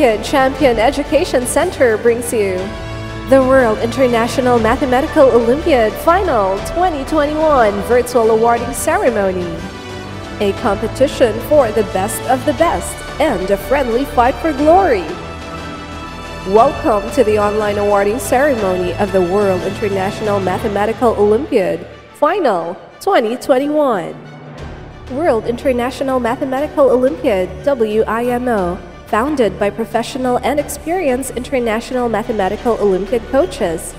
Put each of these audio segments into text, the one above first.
Champion Education Center brings you the World International Mathematical Olympiad Final 2021 Virtual Awarding Ceremony. A competition for the best of the best and a friendly fight for glory. Welcome to the online awarding ceremony of the World International Mathematical Olympiad Final 2021. World International Mathematical Olympiad WIMO founded by professional and experienced international mathematical Olympiad coaches,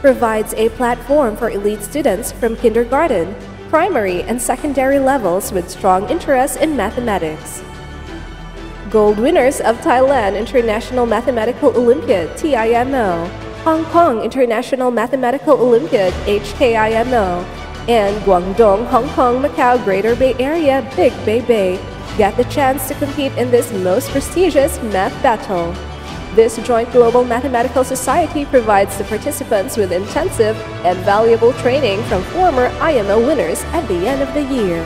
provides a platform for elite students from kindergarten, primary, and secondary levels with strong interest in mathematics. Gold winners of Thailand International Mathematical Olympiad TIMO, Hong Kong International Mathematical Olympiad HKIMO, and Guangdong Hong Kong Macau Greater Bay Area Big Bay Bei get the chance to compete in this most prestigious math battle. This joint global mathematical society provides the participants with intensive and valuable training from former IMO winners at the end of the year.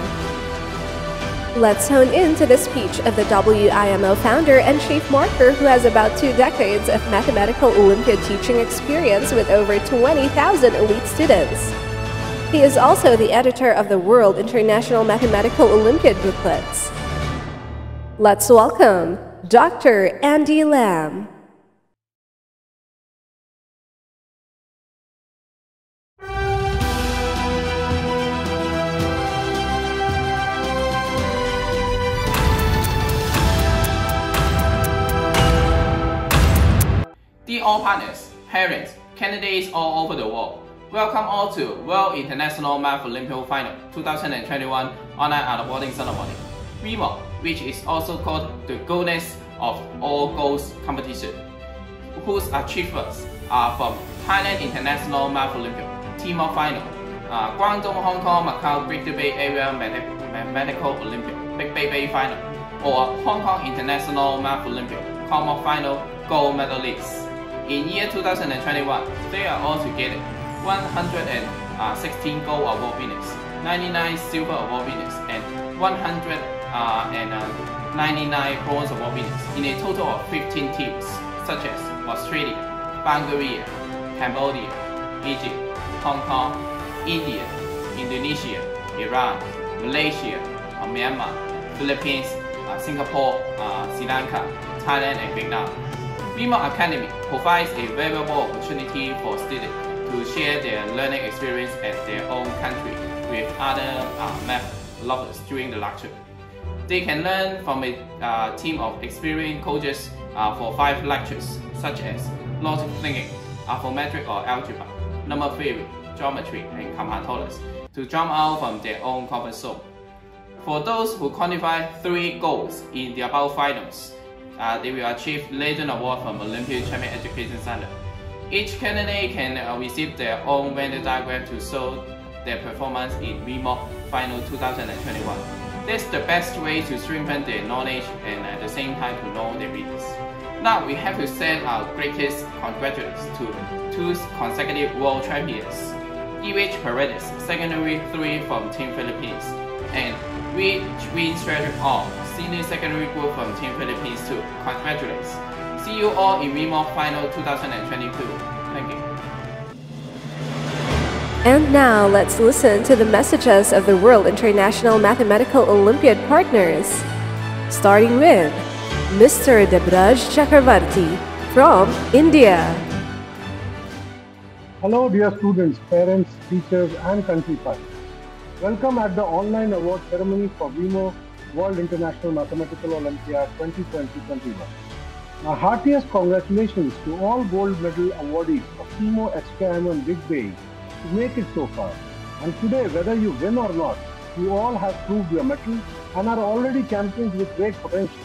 Let's hone in to the speech of the WIMO founder and chief marker who has about two decades of mathematical Olympiad teaching experience with over 20,000 elite students. He is also the editor of the World International Mathematical Olympiad booklets. Let's welcome Dr. Andy Lam. Dear all partners, parents, candidates all over the world, welcome all to World International Math Olympiad Final 2021 Online Awarding Ceremony. WIMO which is also called the Goldness of All Goals competition, whose achievements are from Thailand International Math Olympiad, TIMO Final, uh, Guangdong Hong Kong Macau Greater Bay Area Mathematical Olympiad, Big Bay Bei Final, or Hong Kong International Math Olympiad, Common Final gold medalists. In year 2021, they are altogether 116 gold award winners, 99 silver award winners, and 100 uh, and uh, 99 bronze award winners in a total of 15 teams, such as Australia, Bulgaria, Cambodia, Egypt, Hong Kong, India, Indonesia, Iran, Malaysia, uh, Myanmar, Philippines, uh, Singapore, uh, Sri Lanka, Thailand, and Vietnam. WIMO Academy provides a valuable opportunity for students to share their learning experience at their own country with other uh, math lovers during the lecture. They can learn from a uh, team of experienced coaches uh, for five lectures, such as logic thinking, arithmetic or algebra, number theory, geometry, and tolerance, to jump out from their own comfort zone. For those who quantify three goals in the above finals, uh, they will achieve Legend Award from Olympiad Champion Education Center. Each candidate can uh, receive their own Venn diagram to show their performance in WIMO Final 2021. That's the best way to strengthen their knowledge and at the same time to know their readers. Now we have to send our greatest congratulations to two consecutive world champions, E.H. Paredes, secondary 3 from Team Philippines, and Rich Win Strategy All, senior secondary group from Team Philippines 2. Congratulations. See you all in WIMO Final 2022. And now let's listen to the messages of the World International Mathematical Olympiad partners. Starting with Mr. Debraj Chakravarti from India. Hello dear students, parents, teachers and country. Welcome at the online award ceremony for WIMO World International Mathematical Olympiad 2020-21. My heartiest congratulations to all gold medal awardees of SEMO, HKIMO and Big Bay make it so far. And today, whether you win or not, you all have proved your mettle and are already champions with great potential.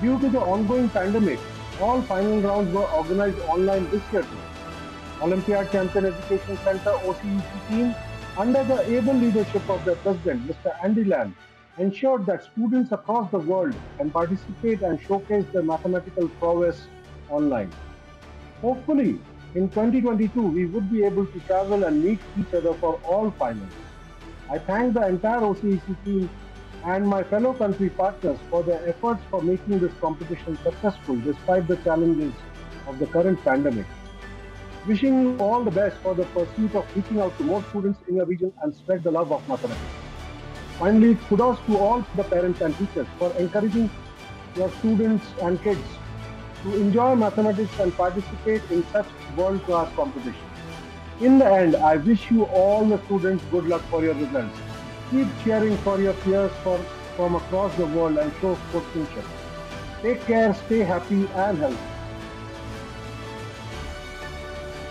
Due to the ongoing pandemic, all final rounds were organized online this year too. Olympiad Champion Education Center OCEC team, under the able leadership of their president, Mr. Andy Lam, ensured that students across the world can participate and showcase their mathematical prowess online. Hopefully, in 2022, we would be able to travel and meet each other for all finals. I thank the entire OCEC team and my fellow country partners for their efforts for making this competition successful despite the challenges of the current pandemic. Wishing you all the best for the pursuit of reaching out to more students in your region and spread the love of mathematics. Finally, kudos to all the parents and teachers for encouraging your students and kids to enjoy mathematics and participate in such world-class competition. In the end, I wish you all the students good luck for your results. Keep cheering for your peers for, from across the world and show sportsmanship. Take care, stay happy and healthy.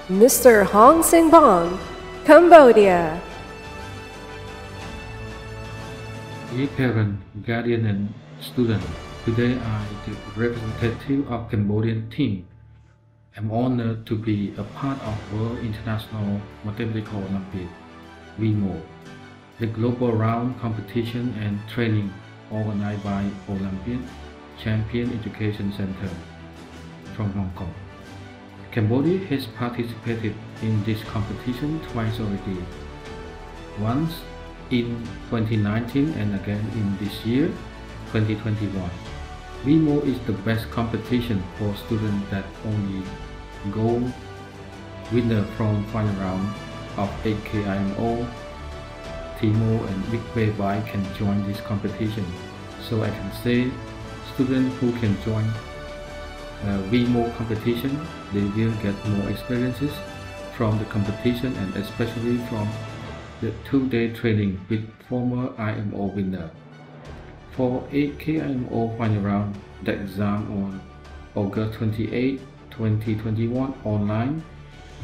Mr. Hong Sing Bong, Cambodia. Dear parent, guardian and student, today I, the representative of Cambodian team, I'm honored to be a part of World International Mathematical Olympiad, WIMO, the global round competition and training organized by Olympiad Champion Education Center from Hong Kong. Cambodia has participated in this competition twice already. Once in 2019 and again in this year, 2021. WIMO is the best competition for students that only go winner from final round of HKIMO, TIMO and Big Bay Bei can join this competition. So I can say students who can join uh, WIMO competition, they will get more experiences from the competition and especially from the two-day training with former IMO winner. For HKIMO final round, the exam on August 28, 2021 online,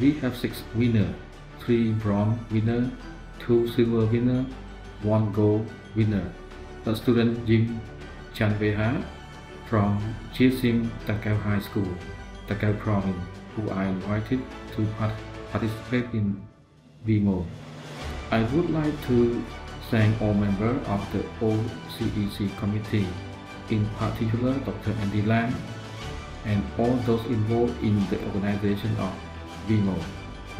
we have 6 winner, 3 bronze winner, 2 silver winner, 1 gold winner. The student Jim Chanveha from Chisim Takao High School, Takao Province, who I invited to participate in WIMO. I would like to thank all members of the OCEC committee, in particular Dr. Andy Lam, and all those involved in the organization of WIMO.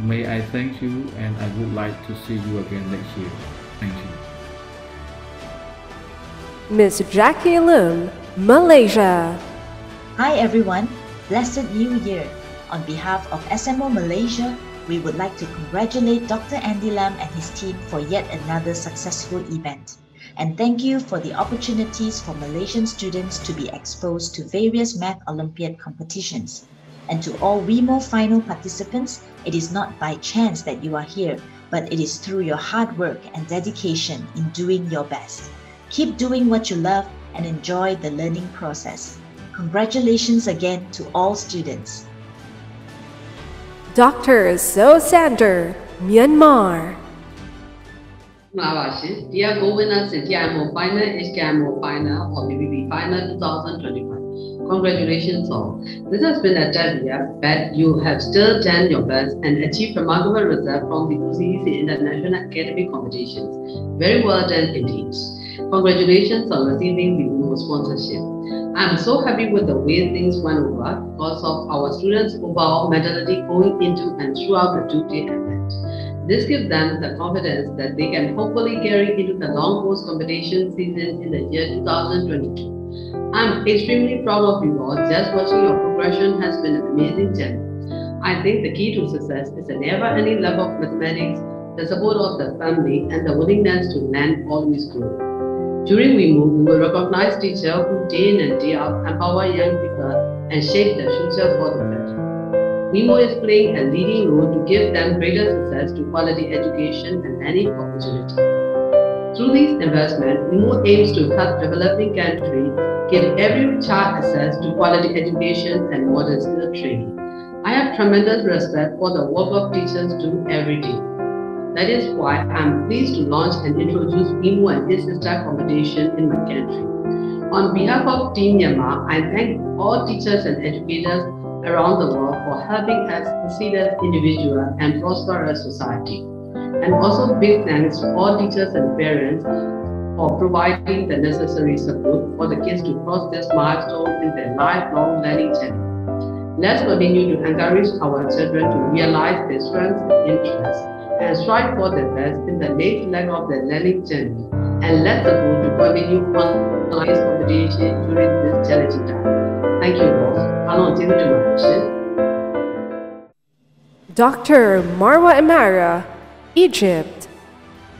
May I thank you and I would like to see you again next year. Thank you. Miss Jackie Lim, Malaysia. Hi everyone, Blessed New Year. On behalf of SMO Malaysia, we would like to congratulate Dr. Andy Lam and his team for yet another successful event. And thank you for the opportunities for Malaysian students to be exposed to various Math Olympiad competitions. And to all WIMO final participants, it is not by chance that you are here, but it is through your hard work and dedication in doing your best. Keep doing what you love and enjoy the learning process. Congratulations again to all students. Dr. So Sander, Myanmar. Dear Governors and TIMO Final, HKIMO Final, or BBB Final 2025. Congratulations all. This has been a tough year, but you have still done your best and achieved remarkable results from the OCEC International Academic Competitions. Very well done indeed. Congratulations on receiving the WIMO sponsorship. I'm so happy with the way things went over because of our students' overall mentality going into and throughout the two-day event. This gives them the confidence that they can hopefully carry into the long course competition season in the year 2022. I'm extremely proud of you all. Just watching your progression has been an amazing journey. I think the key to success is a never-ending love of mathematics, the support of the family, and the willingness to learn always grow. During WIMO, we will recognize teachers who day in and day out empower young people and shape the future for the better. WIMO is playing a leading role to give them greater access to quality education and learning opportunities. Through these investments, WIMO aims to help developing countries give every child access to quality education and modern skill training. I have tremendous respect for the work of teachers do every day. That is why I'm pleased to launch and introduce WIMO and his sister competition in my country. On behalf of Team Myanmar, I thank all teachers and educators around the world for helping us succeed as individuals and prosper as society. And also big thanks to all teachers and parents for providing the necessary support for the kids to cross this milestone in their lifelong learning journey. Let's continue to encourage our children to realize their strengths and interests and strive for the best in the late leg of the learning journey. And let the support to continue online competition during this challenging time. Thank you, boss. I'll continue to my Dr. Marwa Amara, Egypt.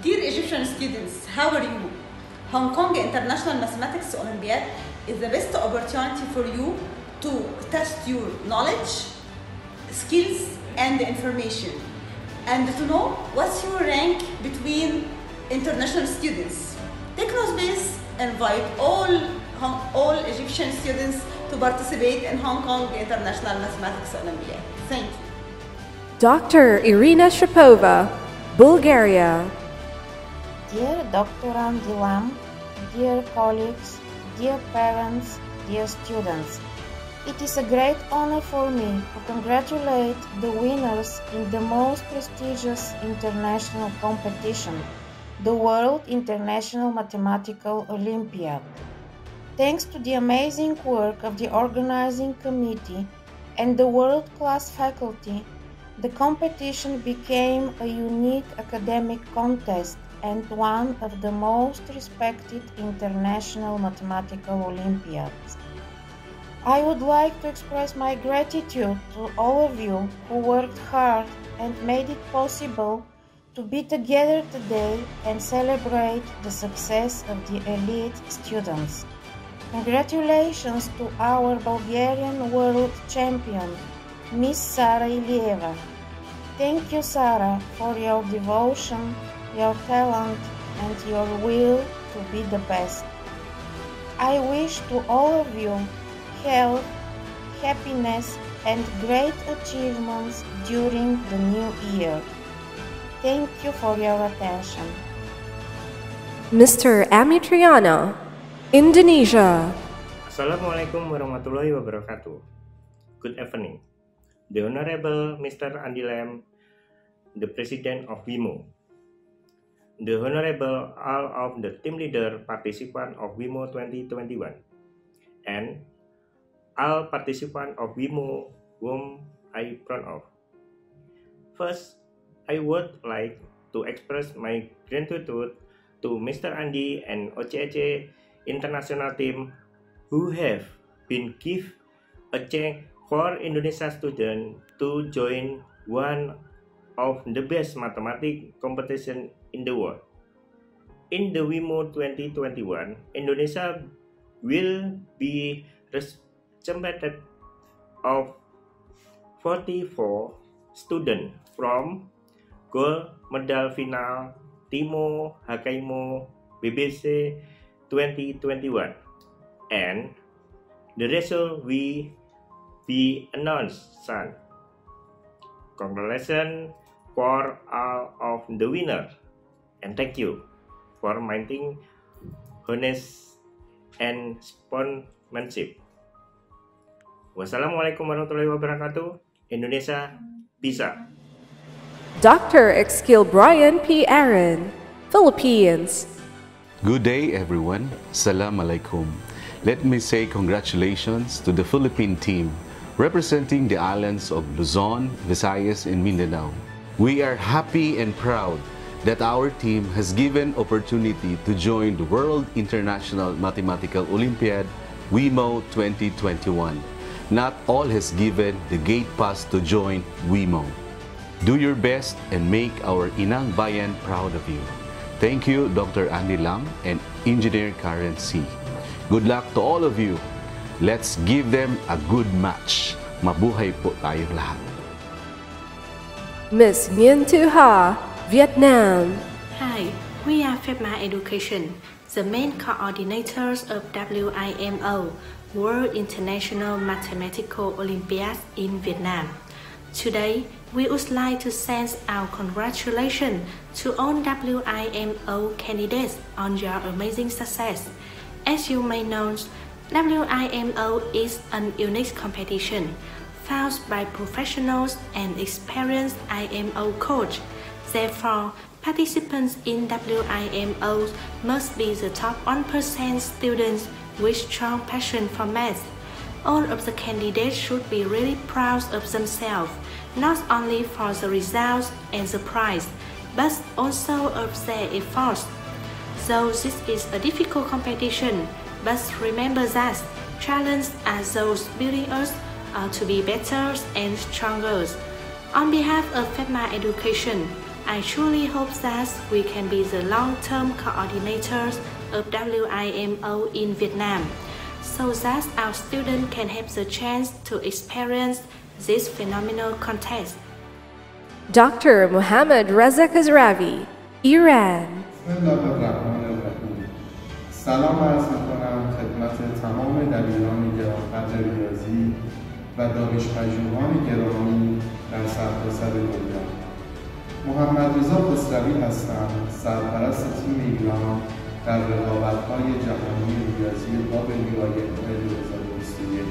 Dear Egyptian students, how are you? Hong Kong International Mathematics Olympiad is the best opportunity for you to test your knowledge, skills, and information, and to know what's your rank between international students. Technospace invite all, all Egyptian students to participate in Hong Kong International Mathematics Olympiad. Thank you. Dr. Irina Shapova, Bulgaria. Dear Dr. Andy Lam, dear colleagues, dear parents, dear students, it is a great honor for me to congratulate the winners in the most prestigious international competition, the World International Mathematical Olympiad. Thanks to the amazing work of the organizing committee and the world-class faculty, the competition became a unique academic contest and one of the most respected international mathematical Olympiads. I would like to express my gratitude to all of you who worked hard and made it possible to be together today and celebrate the success of the elite students. Congratulations to our Bulgarian world champion, Miss Sara Ilieva. Thank you, Sara, for your devotion, your talent, and your will to be the best. I wish to all of you health, happiness, and great achievements during the new year. Thank you for your attention. Mr. Amitriana, Indonesia. Assalamualaikum warahmatullahi wabarakatuh. Good evening. The Honorable Mr. Andi Lam, the President of WIMO, the Honorable all of the team leader participant of WIMO 2021, and all participants of WIMO whom I proud of. First, I would like to express my gratitude to Mr. Andy and OCEC international team who have been give a chance for Indonesia students to join one of the best mathematics competition in the world. In the WIMO 2021, Indonesia will be represented of 44 students from gold medal final Timo Hakaimo BBC 2021 and the result will be announced soon. Congratulations for all of the winners and thank you for maintaining honest and sponsorship. Wassalamualaikum warahmatullahi wabarakatuh. Indonesia bisa. Dr. Exkil Brian P. Aaron, Philippines. Good day, everyone. Salam alaikum. Let me say congratulations to the Philippine team representing the islands of Luzon, Visayas, and Mindanao. We are happy and proud that our team has given opportunity to join the World International Mathematical Olympiad WIMO 2021. Not all has given the gate pass to join WIMO. Do your best and make our Inang Bayan proud of you. Thank you, Dr. Andy Lam and Engineer Karen C. Good luck to all of you. Let's give them a good match. Mabuhay po tayong lahat. Miss Nguyen Tu Ha, Vietnam. Hi, we are FEPMA Education. The main coordinators of WIMO, World International Mathematical Olympiad in Vietnam. Today, we would like to send our congratulations to all WIMO candidates on your amazing success. As you may know, WIMO is an unique competition founded by professionals and experienced IMO coach. Therefore, participants in WIMOs must be the top 1% students with strong passion for math. All of the candidates should be really proud of themselves, not only for the results and the prize, but also of their efforts. So this is a difficult competition, but remember that challenges are those building us to be better and stronger. On behalf of FEPMA Education, I truly hope that we can be the long-term coordinators of WIMO in Vietnam, so that our students can have the chance to experience this phenomenal contest. Dr. Mohammad Reza Khosravi, Iran سلام عرض میکنم خدمت تمام دبیران گرانقدر ریاضی و دانش پژوهان گرامی در سرتاسر دنیا محمد رضا خسروی هستم سرپرست تیم ایران در رقابت‌های جهانی ریاضی قابل آینده 2021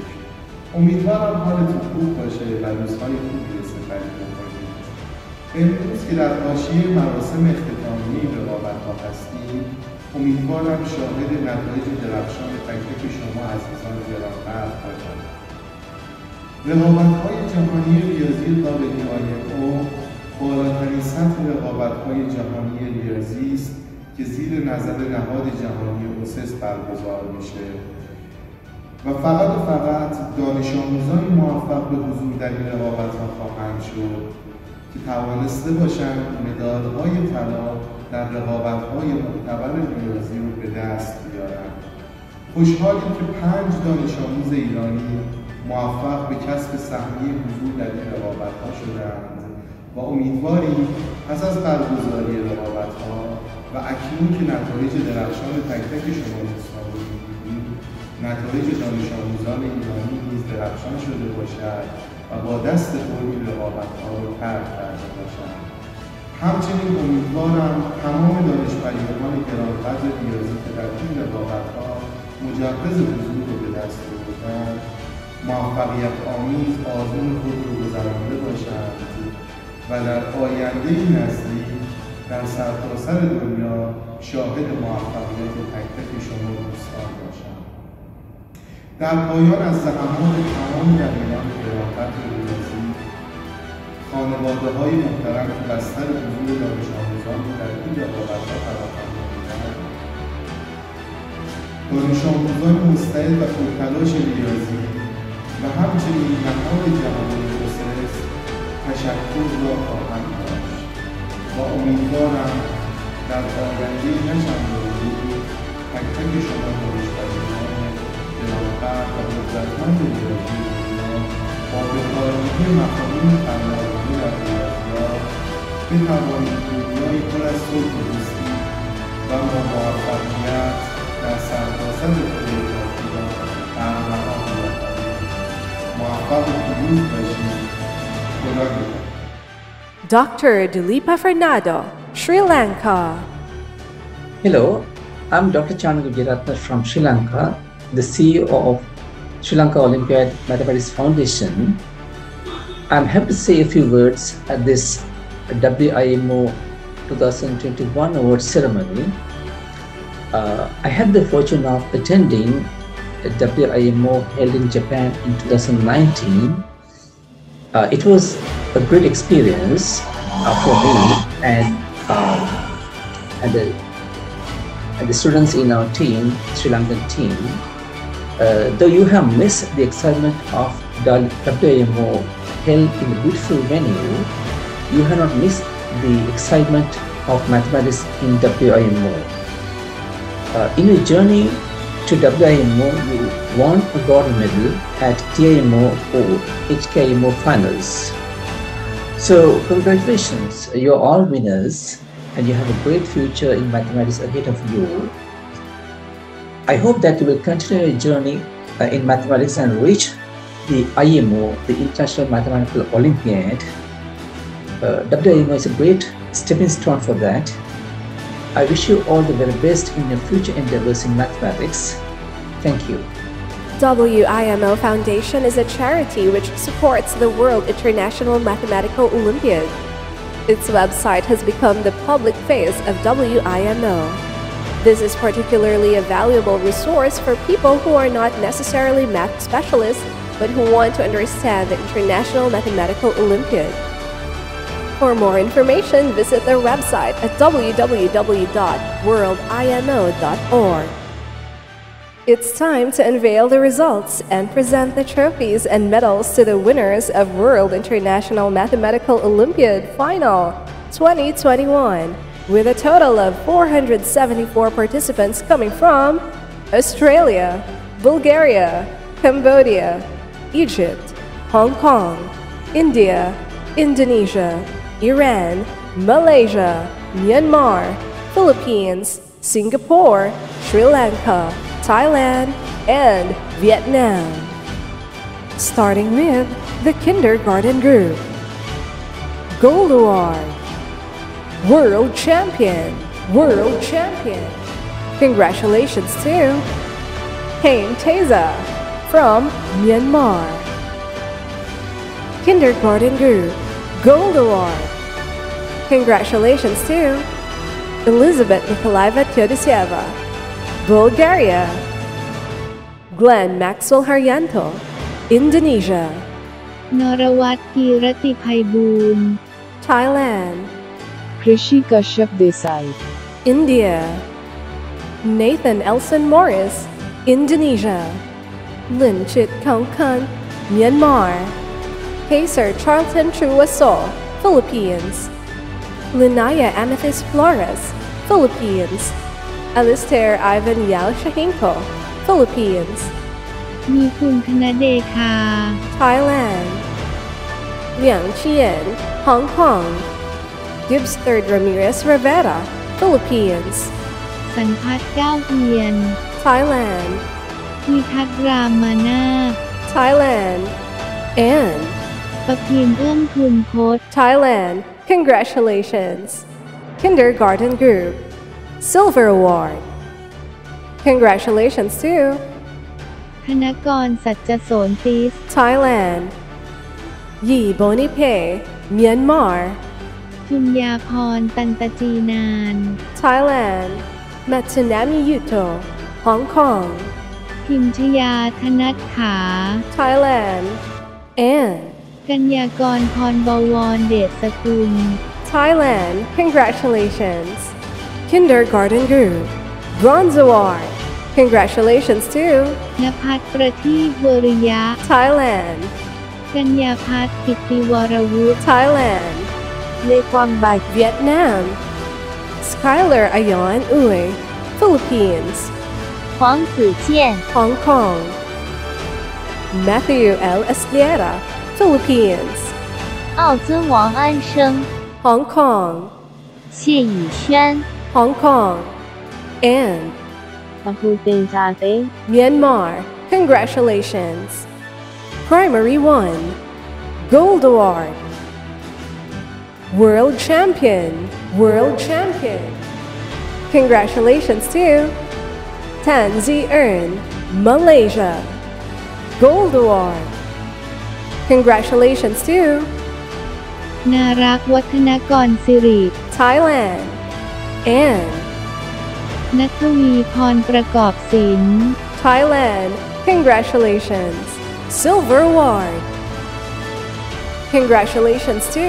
امیدوارم حالتون خوب باشه و روزهای خوبی رو سپری بکنید امروز که در حاشیه مراسم اختتامیه رقابت‌ها هستیم امیدوارم شاهد نتایج درخشان تک شما عزیزان گرانقدر باشم. رقابت‌های جهانی ریاضی قابل او بالاترین سطح رقابت‌های جهانی ریاضی است که زیر نظر نهاد جهانی اوسس برگزار میشه. و فقط و فقط دانش آموزانی موفق به حضور در این رقابت ها خواهند شد که توانسته باشند مدالهای طلا در رقابت های معتبر ریاضی رو به دست بیارند. خوشحالیم که پنج دانش آموز ایرانی موفق به کسب سهمیه حضور در این رقابت ها شدند. و امیدواریم پس از برگزاری رقابت ها و اکنون که نتایج درخشان تک تک شما دوستان نتایج دانش آموزان ایرانی نیز درخشان شده باشد و با دست خود این رقابت ها رو ترک کرده باشد همچنین امیدوارم تمام دانش پژوهان گرانقدر ریاضی که در این رقابت ها مجوز حضور رو به دست آوردند موفقیت آمیز آزمون خود و در آینده نزدیک در سرتاسر سر دنیا شاهد موفقیت تک تک شما دوستان باشم. در پایان از زحمات تمام دبیران قرافت ریاضی خانواده های محترم که بستر حضور دانش آموزان در این رقابتها فراهم دانش آموزان مستعد و پرتلاش ریاضی و همچنین نهاد جهانی تشکر را خواهند داشت. و امیدوارم در آینده نه چند روزی تک تک شما دانشپژوهان گرانقدر و قدرتمند ریاضی دنیا با بکارگیری مفاهیم فناوری در ریاضیات بتوانید دنیایی پر از صلح دوستی و موفقیت در سرتاسر پروژه‌ها برقرار بیاورید موفق و پیروز باشید. Dr. Dulipa Fernando, Sri Lanka. Hello, I'm Dr. Chandra Giratna from Sri Lanka, the CEO of Sri Lanka Olympiad Mathematics Foundation. I'm happy to say a few words at this WIMO 2021 award ceremony. Uh, I had the fortune of attending a WIMO held in Japan in 2019. Uh, it was a great experience uh, for me and um, and the and the students in our team, Sri Lankan team. Uh, though you have missed the excitement of WIMO held in a beautiful venue, you have not missed the excitement of mathematics in WIMO. Uh, in your journey to WIMO, you won a gold medal at TIMO or HKIMO finals. So congratulations, you're all winners and you have a great future in mathematics ahead of you. I hope that you will continue your journey uh, in mathematics and reach the IMO, the International Mathematical Olympiad. Uh, WIMO is a great stepping stone for that. I wish you all the very best in your future endeavors in mathematics. Thank you. WIMO Foundation is a charity which supports the World International Mathematical Olympiad. Its website has become the public face of WIMO. This is particularly a valuable resource for people who are not necessarily math specialists but who want to understand the International Mathematical Olympiad. For more information, visit their website at www.worldimo.org. It's time to unveil the results and present the trophies and medals to the winners of World International Mathematical Olympiad Final 2021, with a total of 474 participants coming from Australia, Bulgaria, Cambodia, Egypt, Hong Kong, India, Indonesia, Iran, Malaysia, Myanmar, Philippines, Singapore, Sri Lanka, Thailand, and Vietnam. Starting with the kindergarten group. Gold Award. World Champion. World Champion. Congratulations to Haim Teza from Myanmar. Kindergarten Group Gold Award. Congratulations to Elizabeth Nikolaeva Teodosieva, Bulgaria. Glenn Maxwell Haryanto, Indonesia. นรวัตกีรติภัยบูรณ์ Thailand, Krishi Kashyap Desai India. Nathan Elson Morris, Indonesia. Lin Chit Kong Kun, Myanmar. Pacer Charlton Truasol, Philippines. Linaya Amethyst Flores, Philippines. Alistair Ivan Yao Shahinko, Philippines. มีคุณคณเดชา Thailand. Liang Chien, Hong Kong. Gibbs Third Ramirez Rivera, Philippines. สันพัฒน์ก้าวเอียน Thailand, พิทักษ์รามมานาถ Thailand, and ประพินเอื้อมทุนพศ Thailand. Congratulations. Kindergarten Group, Silver Award. Congratulations to ธนกรสัจจโสนติส Thailand, Yi Bonipe, Myanmar, จุนยาพรตันตจีนาน Thailand, Matsunami Yuto, Hong Kong, พิมชยาธนัทขา Thailand, and กัญญากรพรบวรเดชสกุล Thailand. Congratulations. Kindergarten Group, Bronze Award. Congratulations to นภัทรประทีปวริยะ Thailand, กัญญาพัฒน์กิตติวรวุฒิ Thailand, Lê Quang Bạch Vietnam, Skylar Ayon Uy, Philippines, 黄子健 Hong Kong, Matthew L. Esliera, Philippines, 奥尊王安生 Hong Kong, 谢以轩 Hong Kong, and ปภูเตนจาเต Myanmar. Congratulations. Primary 1 Gold Award. World Champion. World Champion. Congratulations to Tanzi Earn, Malaysia. Gold Award. Congratulations to นารักษ์วัฒนกรสิริ Thailand. And นัทวีพรประกอบศิลป์ Thailand. Congratulations. Silver Award. Congratulations to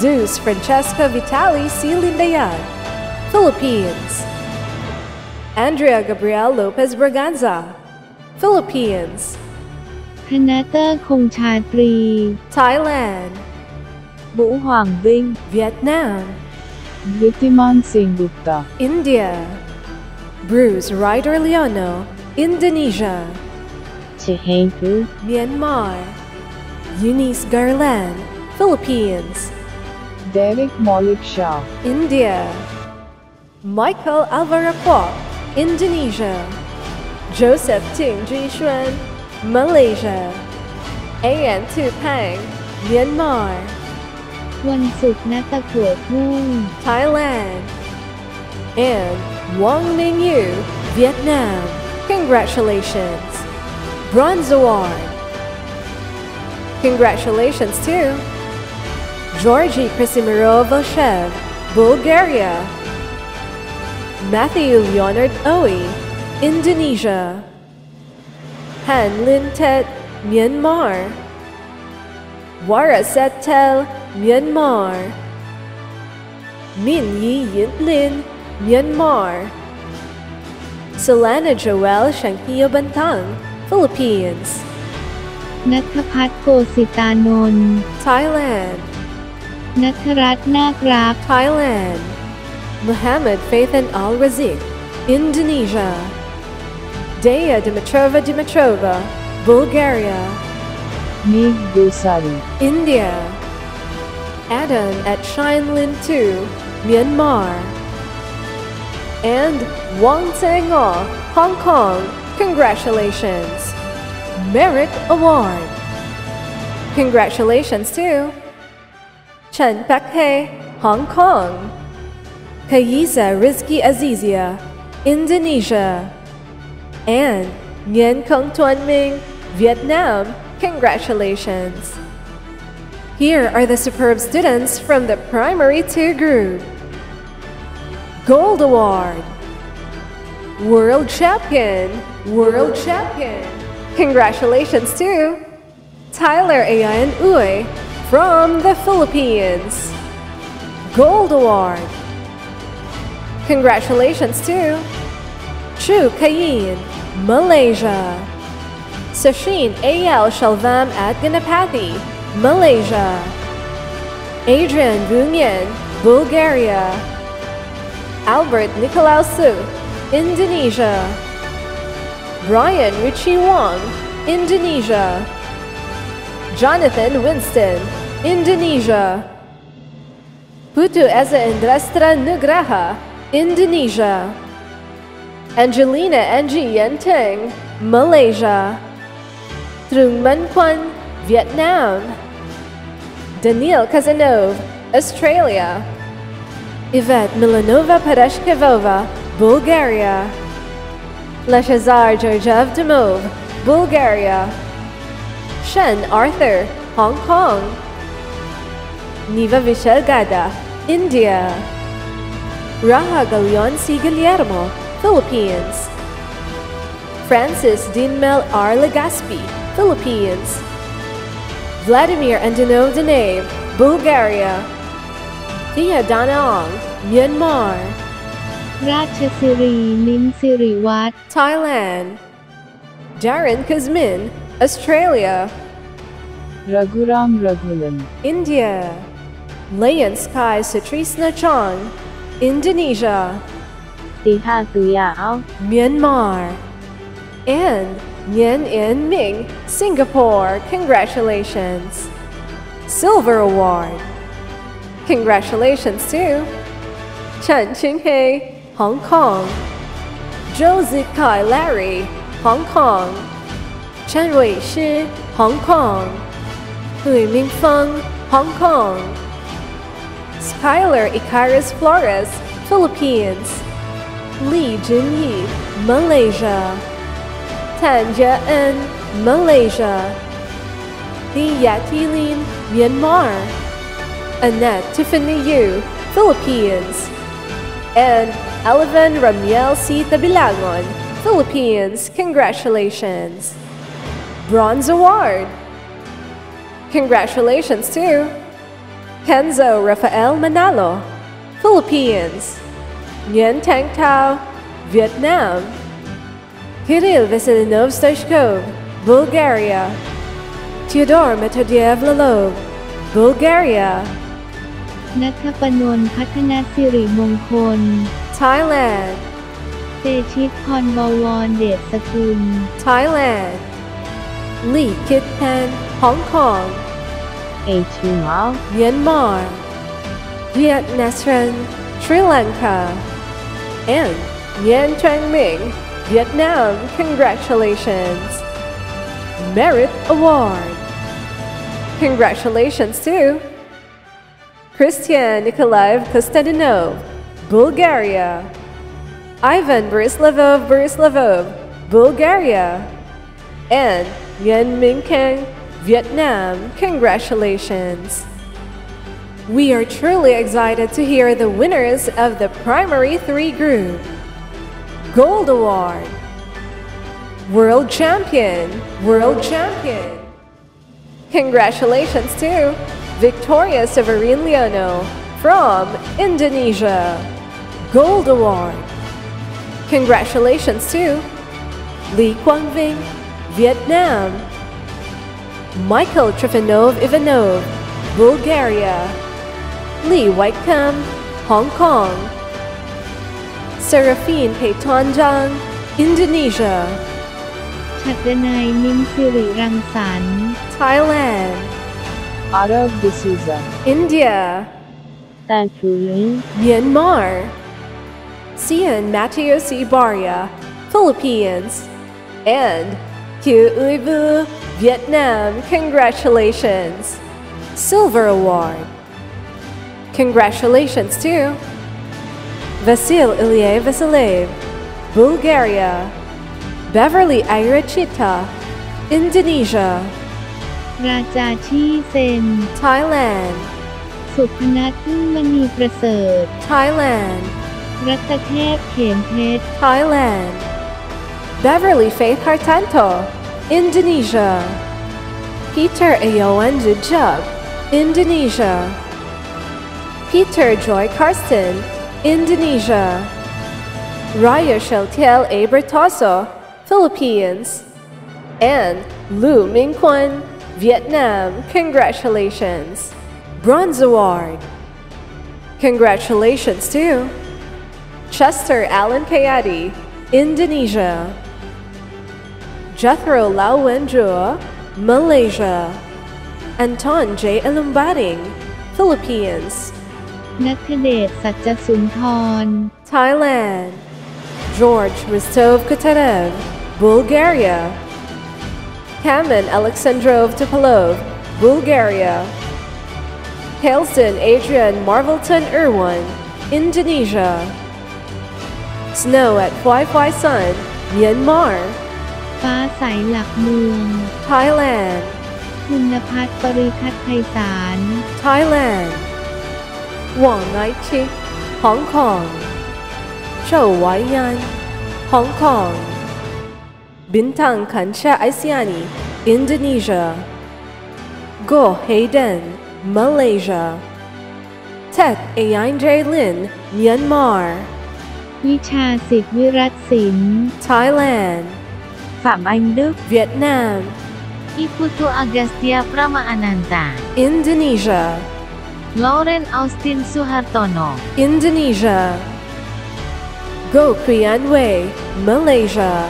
Zeus Francesca Vitali C. Lindayan, Philippines. Andrea Gabriel Lopez Braganza, Philippines. คณะเตอร์คงชาตรี Thailand. บุหวังวิง Vietnam. Nitiman Sengupta, India. Bruce Ryder Liano, Indonesia. Jehanku, Myanmar. Eunice Garland, Philippines. Derek Molik Shah, India. Michael Alvaraquak, Indonesia. Joseph Ting Jishuan, Malaysia. An Tu Pang, Myanmar. วันศุกร์นัตะกัวทุ่ง Thailand. And Wang Mingyu, Vietnam. Congratulations. Bronze Award. Congratulations to Georgy Krasimirov Volshev, Bulgaria. Matthew Leonard Owie, Indonesia. Han Lin Tet, Myanmar. Wara Setel, Myanmar. Min Yi Yin Lin, Myanmar. Solana Joel Shankio Bantang, Philippines. นัทพัฒน์โกสิตานนท์ Thailand. นัทรัตน์นาครัก Thailand. Muhammad Faithan Al Razik, Indonesia. Dea Dimitrova Dimitrova, Bulgaria. Mig Dosari India. Adam at Shine Lin 2, Myanmar. And Wang Tseng-o, Hong Kong. Congratulations. Merit Award. Congratulations to Chen Pak-he, Hong Kong. Kayiza Rizki Azizia, Indonesia. And Nguyen Kong Tuan Ming, Vietnam. Congratulations. Here are the superb students from the primary 2 group. Gold Award. World Champion. World Champion. Congratulations to Tyler Ayan Uy from the Philippines. Gold Award. Congratulations to Chu Kayin, Malaysia. Sashin A.L. Shalvam at Ganapathy, Malaysia. Adrian Bunyan, Bulgaria. Albert Nicolaou Indonesia. Brian Richie Wong, Indonesia. Jonathan Winston, Indonesia. Putu Eza Indrestra Nugraha, Indonesia. Angelina Angie Yenteng, Malaysia. Trung Man Kwan, Vietnam. Daniil Kazanov, Australia. Yvette Milanova Pereshkevova, Bulgaria. Leshazar Georgiev Demov, Bulgaria. Shen Arthur, Hong Kong. Niva Vishal Gada, India. Raha Galion C. Guillermo, Philippines. Francis Dinmel R. Legaspi, Philippines. Vladimir Antonov Denave, Bulgaria. Thea Danaong, Myanmar. ราชสิรีลิ้มสิริวัตร Thailand. Darren Kazmin, Australia. Raghuram Raghulan India. Layan Sky Satrisna Chong, Indonesia. ติหาตุยาว Myanmar. And Nguyen In Ming, Singapore. Congratulations. Silver Award. Congratulations to Chen Qinghe, Hong Kong. Zhou Zikai Larry, Hong Kong. Chen Wei Shi, Hong Kong. Hui Mingfeng, Hong Kong. Skylar Icarus Flores, Philippines. Li Junyi, Malaysia. Tanja En, Malaysia. Li Yatilin, Myanmar. Annette Tiffany Yu, Philippines. And Alvin Ramiel C. Tabilangon, Philippines. Congratulations. Bronze Award. Congratulations to Kenzo Rafael Manalo, Philippines. Nguyen Tang Tao, Vietnam. Kirill Veselinov Stoichkov, Bulgaria. Theodore Metodiev Lalov, Bulgaria. นัทปนนท์พัฒนสิริมงคล Thailand. เตชิตพรบวรเดชสกุล Thailand. Lee Kit Pan, Hong Kong. เอชูวา Myanmar. Viet Nasran, Sri Lanka. And Nguyen Trang Minh, Vietnam, congratulations. Merit Award. Congratulations to Christian Nikolaev Kostadinov, Bulgaria. Ivan Borislavov Borislavov, Bulgaria. And Nguyen Minh Kang, Vietnam, congratulations. We are truly excited to hear the winners of the primary three group. Gold Award. World Champion, World Champion. Congratulations to Victoria Severin Leono from Indonesia, Gold Award. Congratulations to Lee Quang Vinh, Vietnam. Michael Trifonov Ivanov, Bulgaria. Lee Whitecomb, Hong Kong. Seraphine Peitonjang, Indonesia. ชัดนายนิ่มสิริรังสรรค์ Thailand. Arab D'Souza India. แต่ฝืน Myanmar. Cian Mateo C. Baria, Philippines. And Q Uibu, Vietnam, congratulations. Silver Award. Congratulations to Vasil Ilya Vasilev, Bulgaria. Beverly Ayrachita, Indonesia. ราชาชี่เซน Thailand. สุพนัทอึ้งมณีประเสริฐ Thailand. รัตเทพเขมเพชร Thailand. Beverly Faith Hartanto, Indonesia. Peter Ayoan Jujub, Indonesia. Peter Joy Karsten, Indonesia. Raya Sheltiel Abertoso, Philippines. And Lu Mingquan, Vietnam, congratulations. Bronze Award. Congratulations to Chester Allen Kayati, Indonesia. Jethro Lau Wenjua, Malaysia. Anton J. Elumbating, Philippines. นัทเดชสัจสุนทร Thailand. George Ristov Kutarev, Bulgaria. Kamen Alexandrov Topolov, Bulgaria. Hailston Adrian Marvelton Irwan, Indonesia. Snow at Phuai Phuai Sun, Myanmar. ฟ้าใสหลักเมือง Thailand. คุณพัฒน์ปริคัตไพศาล Thailand. Wang Naichi, Hong Kong. Zhou Waiyan, Hong Kong. Bintang Kansha Aisiani, Indonesia. Go Hayden, Malaysia. Tet Ayandre Lin, Myanmar. วิชาสิทธิวิรัตศิลป์ Thailand. Phạm Anh Đức Vietnam. Iputu Agastya Pramaananta Indonesia. Lauren Austin Suhartono, Indonesia. Goprian Wei, Malaysia.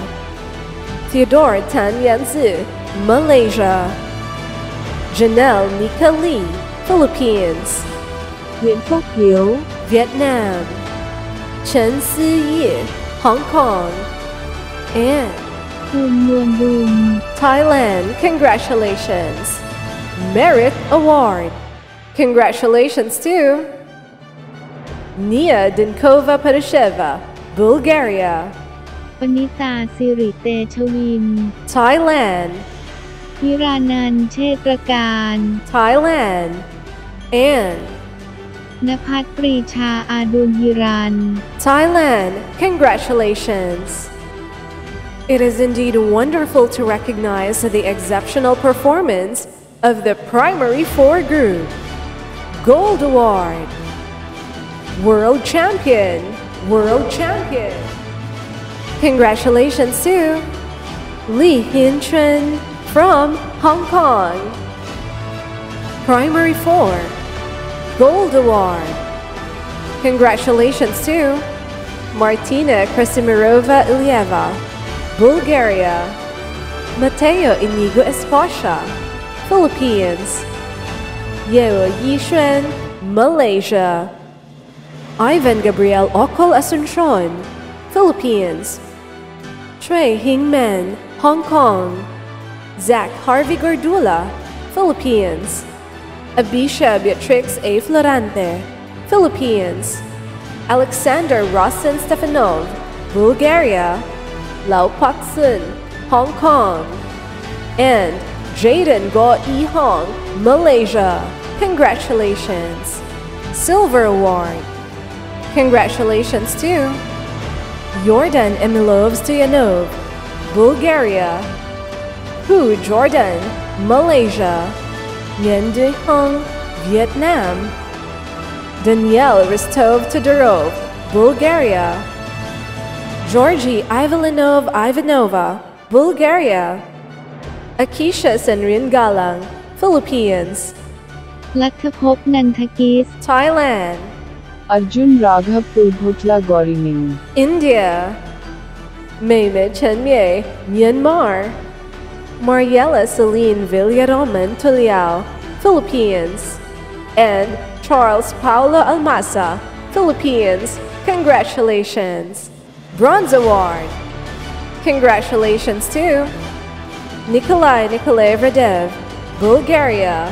Theodore Tan Yanzi, Malaysia. Janelle Nika Lee, Philippines. Nguyễn Phúc Hiếu, Vietnam. Chen Siyi, Hong Kong. And Thailand. Congratulations. Merit Award. Congratulations to Nia Dinkova Padasheva, Bulgaria. ปณิตาสิริเตชวิน Thailand, พิรานันท์เชษตรการ Thailand. And นภัทรปรีชาอาดุลฮิรัน Thailand, congratulations. It is indeed wonderful to recognize the exceptional performance of the primary four group. Gold Award. World Champion. World Champion. Congratulations to Li Hin Chun from Hong Kong. Primary four. Gold Award. Congratulations to Martina Krasimirova Ilyeva, Bulgaria. Mateo Inigo Esposha, Philippines. Yeo Yishuan, Malaysia. Ivan Gabriel Okol Asuncion, Philippines. Trey Hing Men, Hong Kong. Zach Harvey Gordula, Philippines. Abisha Beatrix A. Florante, Philippines. Alexander Rosen Stefanov, Bulgaria. Lau Pak Sun, Hong Kong. And Jaden Go E Hong, Malaysia. Congratulations. Silver Award. Congratulations to Jordan Emilov Stoyanov, Bulgaria. Hu Jordan, Malaysia. Nguyen Duy Hong, Vietnam. Danielle Rostov Todorov, Bulgaria. Georgie Ivalinov Ivanova, Bulgaria. Akisha Senriengalang, Philippines. Lakhapop Nanthakis, Thailand. Arjun Raghav Pulbhutla Gorining, India. chen Chenmye, Myanmar. Mariela Celine Villaroman Tuliao, Philippines. And Charles Paulo Almasa, Philippines. Congratulations! Bronze Award! Congratulations too! Nikolai Nikolay Radev, Bulgaria.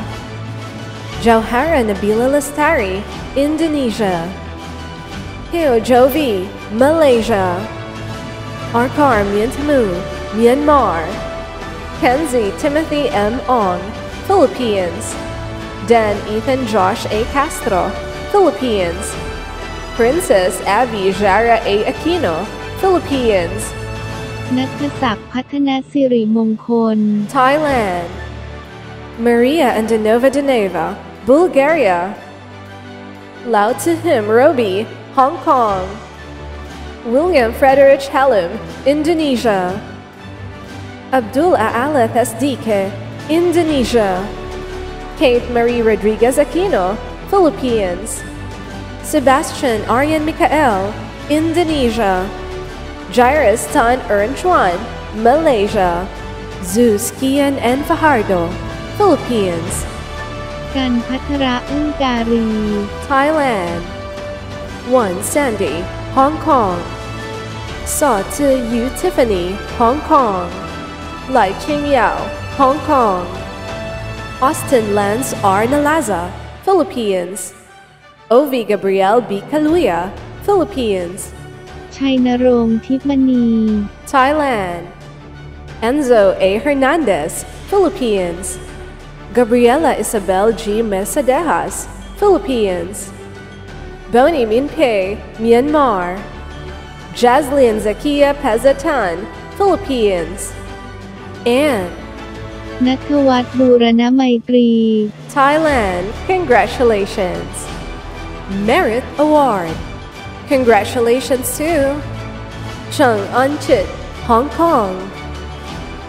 Jauhara Nabila Lestari, Indonesia. Heo Jovi, Malaysia. Arkar Miantamu, Myanmar. Kenzie Timothy M. Ong, Philippines. Dan Ethan Josh A. Castro, Philippines. Princess Abby Jara A. Aquino, Philippines. นัทศักดิ์พัฒนสิริมงคล Thailand. Maria Andanova Deneva, Bulgaria. Lao Him Robi, Hong Kong. William Frederick Halim, Indonesia. Abdul Aalith Asdike, Indonesia. Kate Marie Rodriguez Aquino, Philippines. Sebastian Aryan Mikael, Indonesia. Jairus Tan Ern Chuan, Malaysia. Zeus Kian N. Fajardo, Philippines. กันพัทระอึ้งการี Thailand. 1. Sandy, Hong Kong. Saw to Yu Tiffany, Hong Kong. Lai Ching Yao, Hong Kong. Austin Lance R. Nalaza, Philippines. Ovi Gabriel B. Kaluya, Philippines. ชัยนรงค์ทิพมณี Thailand. Enzo A. Hernandez, Philippines. Gabriela Isabel G. Mesadejas, Philippines. Boni Minpei, Myanmar. Jaslyn Zakia Pazatan, Philippines. And นัทวัฒน์บูรณไมตรี Thailand, congratulations. Merit Award. Congratulations to Chung Anchit, Hong Kong.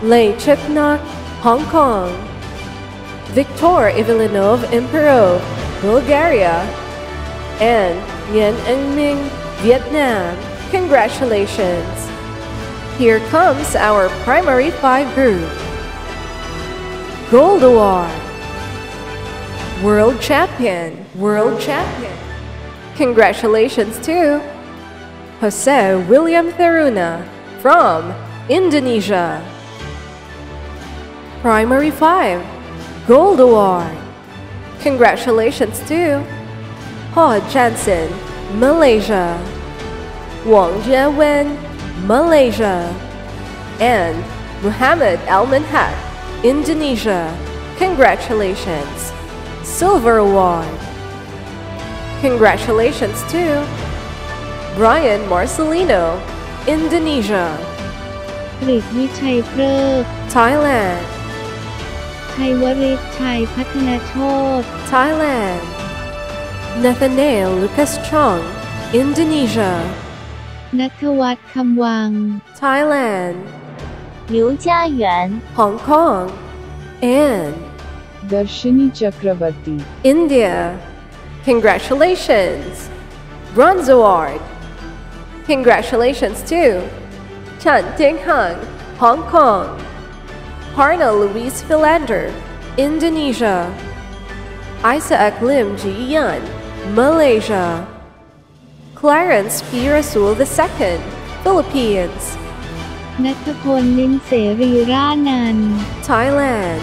Lei Chipnok, Hong Kong. Viktor Ivalinov Imperov, Bulgaria. And Nguyen Anh Minh, Vietnam. Congratulations. Here comes our primary five group. Gold Award. World Champion, World Champion. Congratulations to Jose William Theruna from Indonesia. Primary 5, Gold Award. Congratulations to Ho Jansen, Malaysia. Wang Jiawen, Malaysia. And Muhammad Al Manhat, Indonesia. Congratulations. Silver Award. Congratulations to Brian Marcelino, Indonesia. กริวิชัยเพลิก Thailand. ชัยวริศชัยพัฒนโชต Thailand. Nathaniel Lucas Chong, Indonesia. นัทวัฒน์คำวัง Thailand. 刘家园 Hong Kong. And Darshini Chakravarti. India. Congratulations! Bronze Award. Congratulations to Chan Ting Hung, Hong Kong. Harna Louise Philander, Indonesia. Isaac Lim Ji Yan, Malaysia. Clarence P. Rasul II, Philippines นัทพลลิมเสรีร่านันท์ Thailand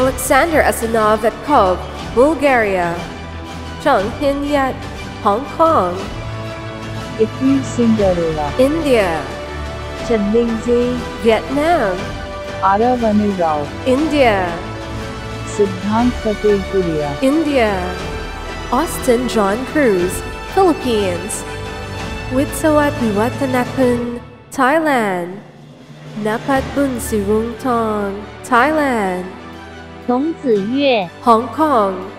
Alexander Asanovatkov Bulgaria Chongqing Hong Kong. Ipu Cinderella. India. Chanlingzi. Vietnam. Aravanil Rao. India. Siddhant Fateh India. Austin John Cruz. Philippines. Witsawat Niwatanapun. Thailand. Napat Bun Sirung Tong. Thailand. Hong Kong.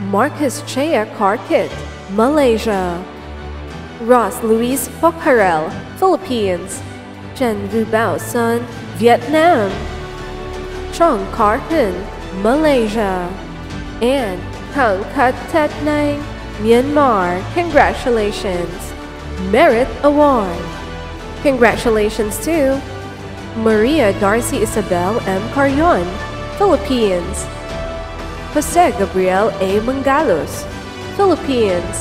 Marcus Chea Karkit Malaysia. Ross Luis Pokharel Philippines. Chen Vu Bao Sun Vietnam. Chong Karpin Malaysia. And Kang Kat Nang Myanmar. Congratulations. Merit Award. Congratulations to Maria Darcy Isabel M. Carrion Philippines Jose Gabriel A. Mangalos Philippines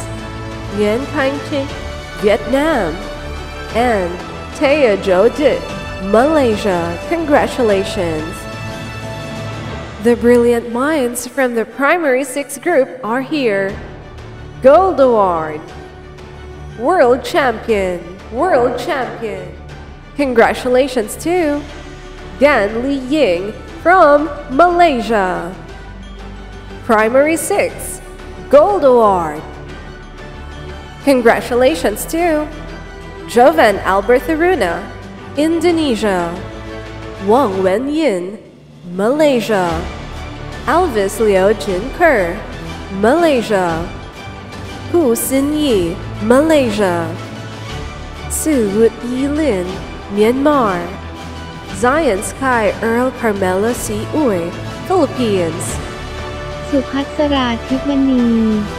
Nguyen Khanh Chi Vietnam and Taya Jo Malaysia Congratulations The brilliant minds from the primary six group are here. Gold Award World Champion World Champion Congratulations to Dan Li Ying from Malaysia. Primary 6 Gold Award. Congratulations to Jovan Albert Aruna, Indonesia. Wang Wen Yin, Malaysia. Alvis Leo Jin Kerr, Malaysia. Hu Xin Yi, Malaysia. Su Wood Yi Lin, Myanmar. Zion Sky Earl Carmela C. Uy, Philippines. สุภัสราทิพณี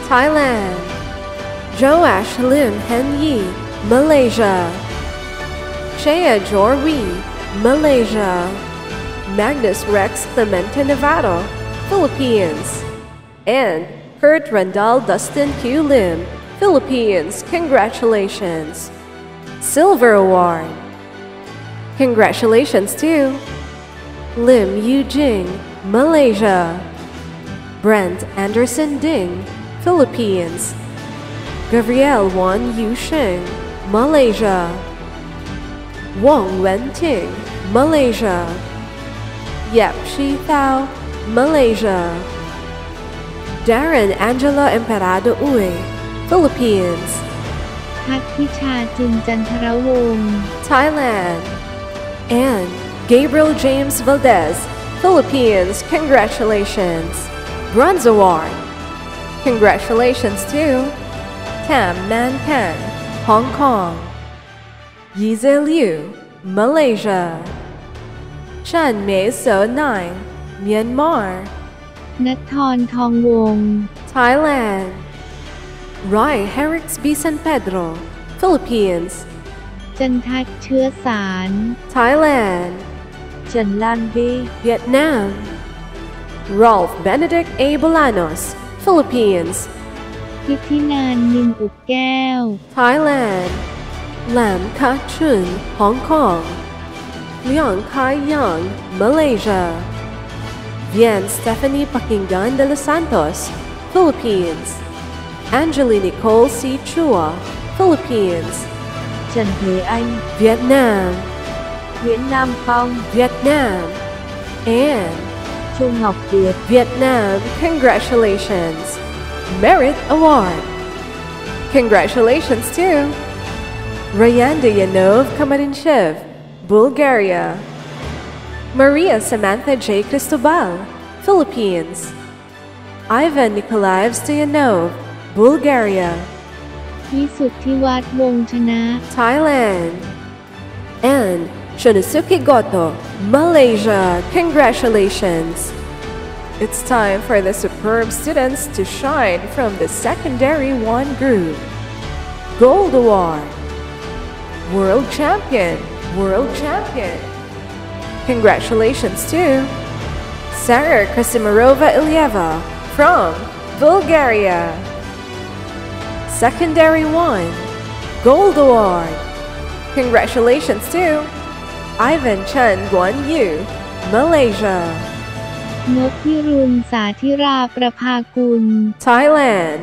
Thailand. Joash Lim Hen Yi, Malaysia. Shea Jor Wee, Malaysia. Magnus Rex Clemente Navarro, Philippines. And Kurt Randall Dustin Q. Lim, Philippines. Congratulations. Silver Award. Congratulations to Lim Yu Jing, Malaysia. Brent Anderson Ding, Philippines. Gabrielle Wan Yu Sheng, Malaysia. Wang Wen Ting, Malaysia. Yap Shi Thao, Malaysia. Darren Angela Emperado Uy, Philippines. พัฒพิชาจินจันทรวงศ์ Thailand. And Gabriel James Valdez, Philippines. Congratulations. Bronze Award. Congratulations to Tam Man Ken, Hong Kong. Yize Liu, Malaysia. Chan Mei So Nine, Myanmar. นัทธรทองวงศ์ Thailand. Rai Herix B. San Pedro, Philippines. จันทัศน์เชื้อสาร Thailand. Trần Lan Vi Vietnam. Rolf Benedict A. Bolanos, Philippines. พิธินานนินอุกแก้ว Thailand. Lam Ka Chun, Hong Kong. Leong Kai Yang, Malaysia. Vien Stephanie Pakinggan de los Santos, Philippines. Angeline Nicole C. Chua, Philippines. Trần Thế Anh Vietnam. Nguyễn Nam Phong Vietnam. And Chu Ngọc Việt Vietnam, congratulations. Merit Award. Congratulations to Rayanda Yanov Kamarinchev, Bulgaria. Maria Samantha J. Cristobal, Philippines. Ivan Nikolaev Stoyanov, Bulgaria. วิสุทธิวัฒน์วงศ์ชนะ Thailand. And Shunisuke Goto, Malaysia. Congratulations. It's time for the superb students to shine from the secondary one group. Gold Award. World Champion. World Champion. Congratulations to Sarah Krasimirova Ilyeva from Bulgaria. Secondary 1 Gold Award Congratulations to Ivan Chen Guan Yu, Malaysia. นพพิรุณสาธิราประภากุล Thailand.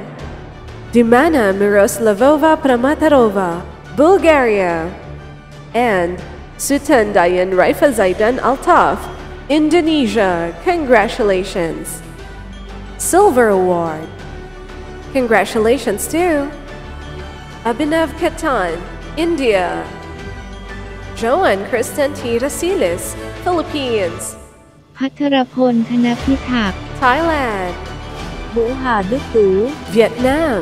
Dimana Miroslavova Pramatarova, Bulgaria. And Sutan Dayan Raifa Zaidan Altaf, Indonesia. Congratulations. Silver Award. Congratulations to Abhinav Katan, India. Joan Kristen Tirasilis, Philippines. พัทรพลธนพิทักษ์ Thailand. Vũ Hà Đức Tú, Vietnam.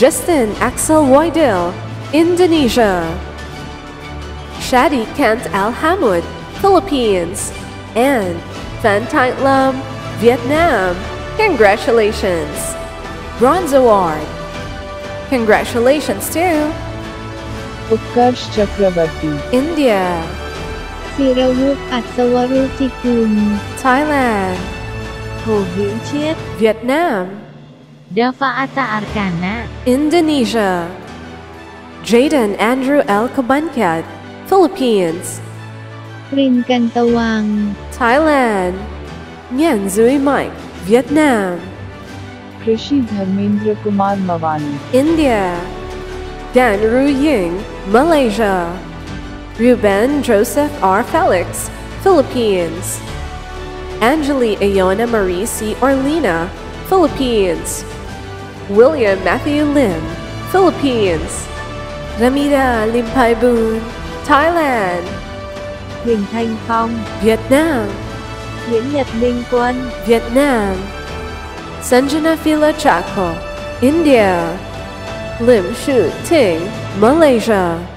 Justin Axel Woidil, Indonesia. Shadi Kent Al Hamud, Philippines. And Phan Thait Lam, Vietnam. Congratulations. Bronze Award. Congratulations to Utkarsh Chakraborty India; Sirawut Atsawarutikun Thailand. Hồ Hữu Chiết Việt Nam Dafaata Arkana. Indonesia. Jaden Andrew L. Kabankat Philippines. Rin Kantawang Thailand. Nhan Zui Mike. Vietnam. Krishi Dharmendra Kumar Mawani. India. Dan Ru Ying Malaysia. Ruben Joseph R. Felix, Philippines. Angeli Iona Marie C. Orlina, Philippines. William Matthew Lim, Philippines. Ramira Limpaibun, Thailand. Huỳnh Thanh Phong, Vietnam, Nguyễn Nhật Minh Quân, Vietnam. Sanjana Phila Chako, India. Lim Shu Ting, Malaysia.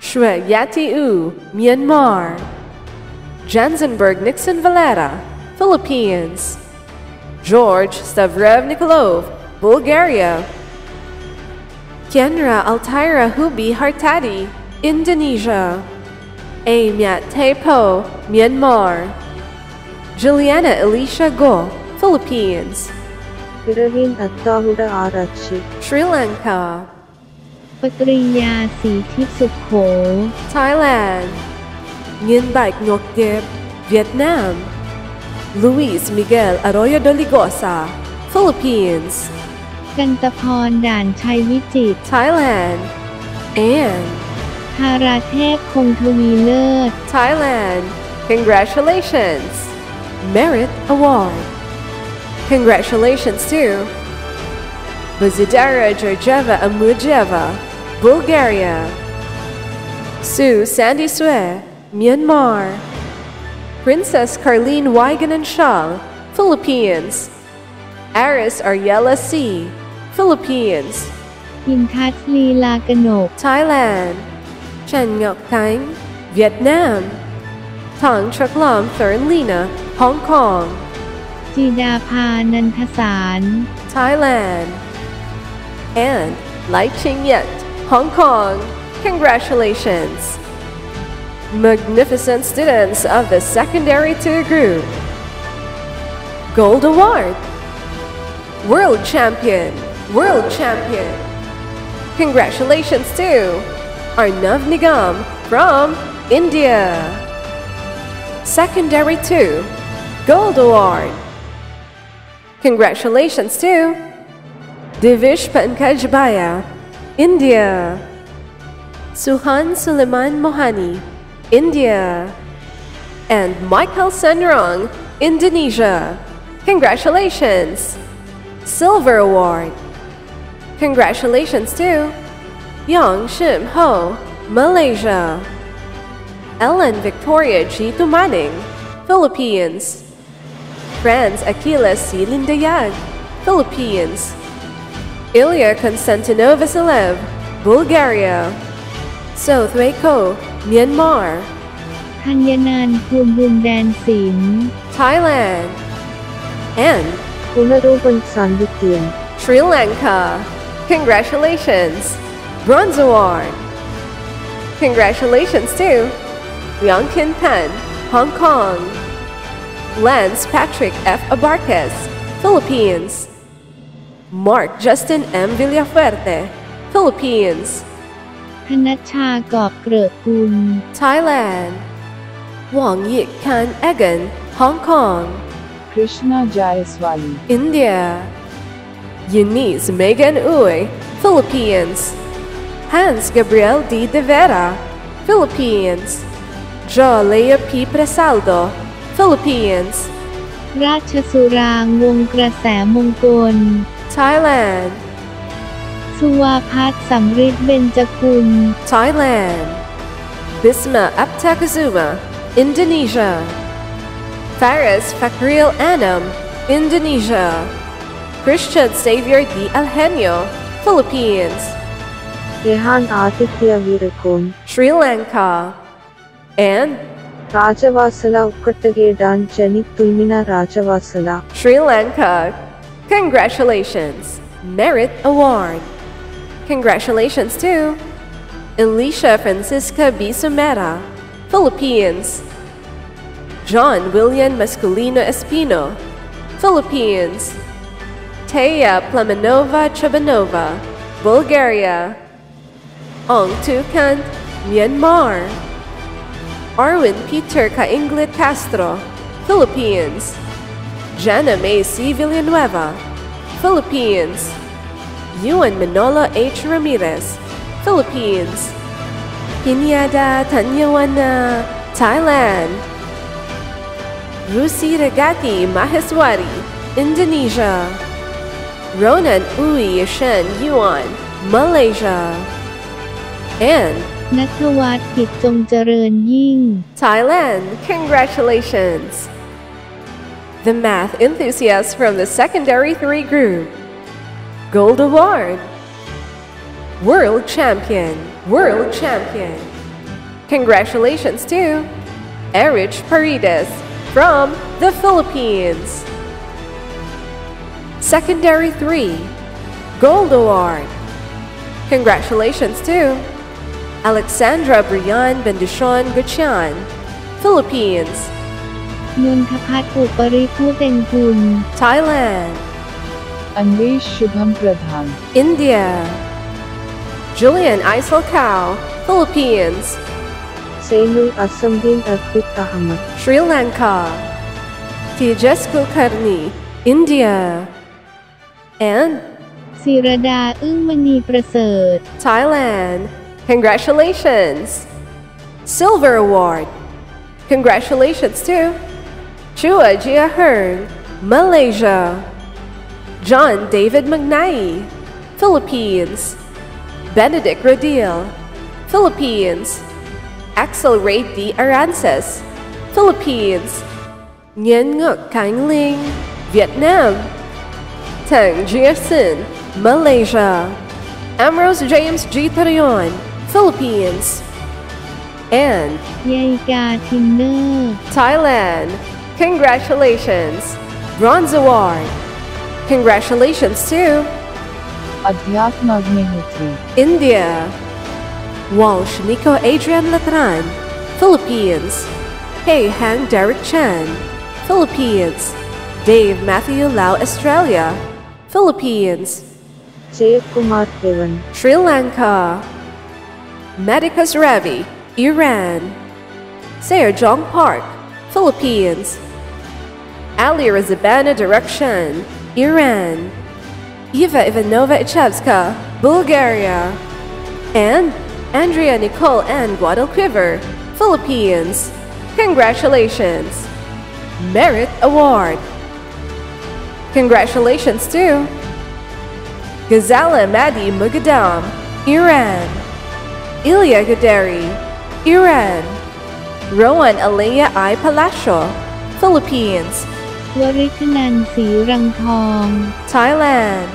Shwe Yati U, Myanmar. Jansenberg Nixon Valera, Philippines. George Stavrev Nikolov, Bulgaria. Kendra Altaira Hubi Hartadi, Indonesia. Amyat Tepo, Myanmar. Juliana Elisha Go, Philippines. Attahuda Arachi, Sri Lanka. ปตริยาสีทิพย์สุขโข Thailand. Nguyen Baik Ngoc Dip, Vietnam. Luis Miguel Arroyo de Ligosa, Philippines. กันตพรด่านชัยวิจิตร Thailand. And ธาราเทพคงทวีเลิศ Thailand. Congratulations. Merit Award. Congratulations to Bazidara Georgieva Amujeva, Bulgaria. Sue Sandy Sue, Myanmar. Princess Carlene Wiganen Shang, Philippines. Aris Ariella C, Philippines. อินทัศน์ลีลากนก Thailand. Chen Ngọc Thánh, Vietnam. Tang Truc Lam Thurn Lena, Hong Kong. จีดาภานันทสาร Thailand. And Lai Ching Yet, Hong Kong. Congratulations. Magnificent students of the secondary two group. Gold Award. World Champion. World Champion. Congratulations to Arnav Nigam from India. Secondary 2. Gold Award. Congratulations to Divish Pankaj Baya, India. Suhan Suleiman Mohani, India. And Michael Senrong, Indonesia. Congratulations! Silver Award. Congratulations to Yang Shim Ho, Malaysia. Ellen Victoria G. Tumaning, Philippines. Franz Achilles C. Lindayag, Philippines. Ilya Konstantinov Vasilev, Bulgaria. So Thuy Ko, Myanmar. ธัญนันท์ภูมิบุญแดนศิลป์ Thailand. And Punarupan Sandityan, Sri Lanka. Congratulations! Bronze Award. Congratulations to Yang Kin Pen, Hong Kong. Lance Patrick F. Abarquez, Philippines. Mark Justin M. Villafuerte, Philippines. ธนัชชากอบเกริกกุล Thailand Wang Yik Kan Egan Hong Kong Krishna Jaiswali India Eunice Megan Uy Philippines Hans Gabriel D. De Vera Philippines Jo Lea P. Presaldo Philippines ราชสุรางวงกระแสมงคล Thailand สุวาพัฒน์สำริดเบญจกุล Thailand Bisma Aptakazuma Indonesia Faris Fakril Anam Indonesia Christian Xavier D. Alhenio Philippines Rehan Aditya Virakon Sri Lanka and Rajavasala Ukkattagedan Jani Tulmina Rajavasala Sri Lanka. Congratulations! Merit Award. Congratulations to Alicia Francisca B. Sumera, Philippines. John William Masculino Espino, Philippines. Teya Plamenova Chabanova, Bulgaria. Ong Tukan, Myanmar. Arwin Peter Kainglit Castro, Philippines. Jana May C. Villanueva, Philippines. Yuan Manolo H. Ramirez, Philippines. Pinyada Tanyawana, Thailand. Rusi Regati Maheswari, Indonesia. Ronan Ui Shen Yuan, Malaysia. And นัทวัฒน์กิจจงเจริญยิ่ง Thailand, congratulations! The math enthusiast from the secondary 3 group. Gold Award. World Champion, World Champion. Congratulations to Erich Paredes from the Philippines. Secondary 3. Gold Award. Congratulations to Alexandra Brian Bendishon Guchan, Philippines. นนทพัฒน์อุปริภูเต็งกุล Thailand, Anvesh Shubham Pradhan India. Julian Isel Kao, Philippines. Sainul Assamdin Arpit Ahmad Sri Lanka. Tejas Kulkarni, India. And ศิรดาอึ้งมณีประเสริฐ Thailand. Congratulations! Silver Award. Congratulations to Chua Jia Hearn, Malaysia. John David McNai, Philippines. Benedict Rodil, Philippines. Axel Ray D. Philippines. Nguyen Ngoc Cánh Linh, Vietnam. Tang Jierson, Malaysia. Amrose James G. Tarion, Philippines. And Yaika Tinder, Thailand. Congratulations! Bronze Award. Congratulations to Adhyatma Agnihotri India. Walsh Nico Adrian Latran, Philippines. Hey Hang Derek Chan, Philippines. Dave Matthew Lau Australia, Philippines. Jayakumar Devan Sri Lanka. Medicus Ravi, Iran. Jong Park, Philippines. Ali Razabana Direction, Iran. Eva Ivanova Ichevska, Bulgaria. And Andrea Nicole N. Guadalquiver, Philippines. Congratulations! Merit Award. Congratulations to Gazala Madi Mugadam, Iran. Ilya Gaderi, Iran. Rowan Alea I Palacio, Philippines. วริคนันศรีรังทอง Thailand.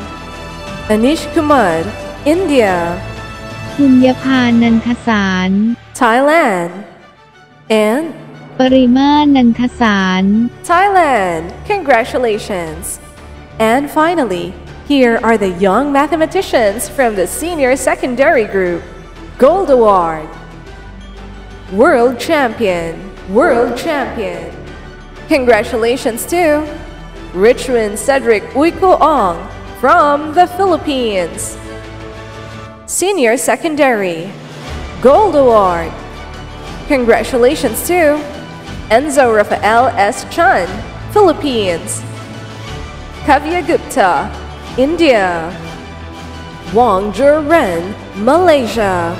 Anish Kumar, India. คุณยพานันทสาร Thailand. And ปริมานันทสาร Thailand. Congratulations. And finally, here are the young mathematicians from the senior secondary group. Gold Award. World Champion. World Champion. Congratulations to Richmond Cedric Uiko Ong from the Philippines. Senior Secondary. Gold Award. Congratulations to Enzo Rafael S. Chan, Philippines. Kavya Gupta, India. Wong Jur Ren, Malaysia.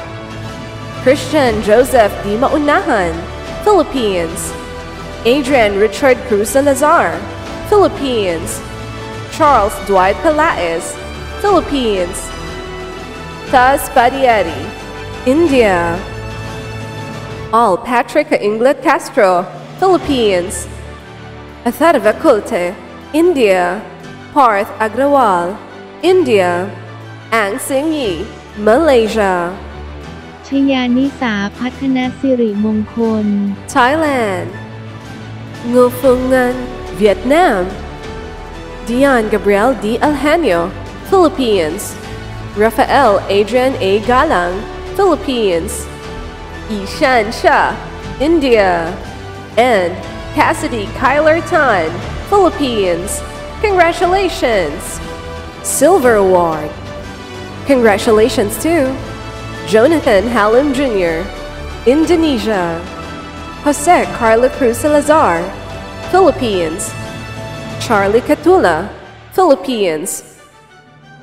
Christian Joseph Di Maunahan, Philippines. Adrian Richard Cruz Salazar, Philippines. Charles Dwight Pelaez, Philippines. Taz Padieri, India. Al Patrick Inglet Castro, Philippines. Atharva Kulte, India. Parth Agrawal, India. Ang Sing Yi, Malaysia. ชยานิสาพัฒนสิริมงคล Thailand. Ngo Phung Ngan, Vietnam. Dion Gabriel D. Alhanyo, Philippines. Rafael Adrian A. Galang, Philippines. Ishan Shah, India. And Cassidy Kyler Tan, Philippines. Congratulations! Silver Award. Congratulations to Jonathan Hallam Jr., Indonesia. Jose Carla Cruz Salazar, Philippines. Charlie Catula, Philippines.